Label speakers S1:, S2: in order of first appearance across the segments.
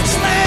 S1: Rich man.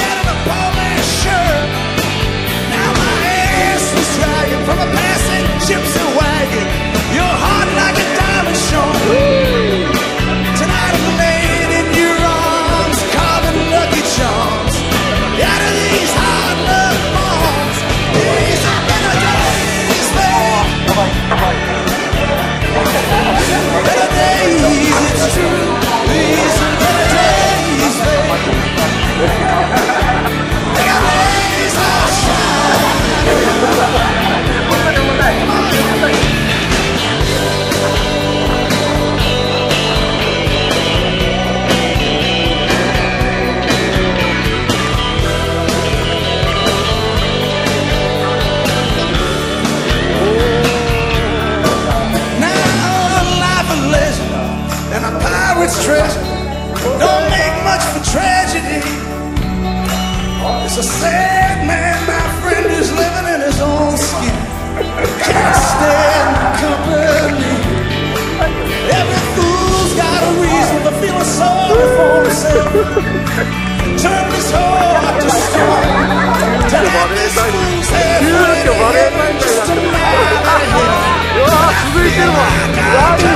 S1: It's a sad man, my friend, who's living in his own skin. Can't stand company. Every fool's got a reason for feeling sorry for himself. Turn this heart to stone. To let this fool's head win just to lie to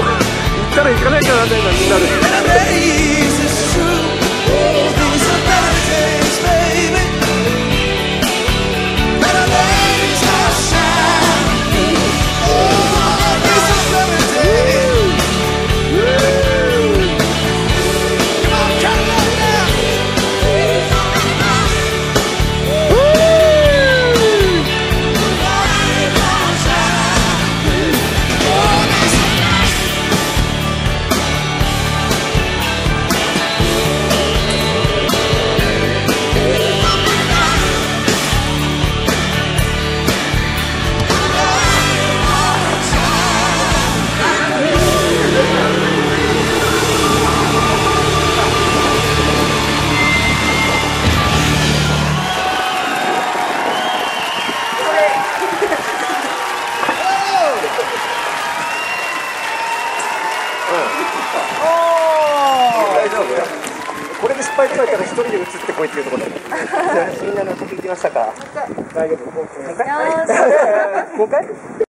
S2: 行ったら行かないかなみたいなみんなで。大丈夫？これで失敗とか言ったら一人で映ってこいっていうところだよみんなきまし。たか大丈夫回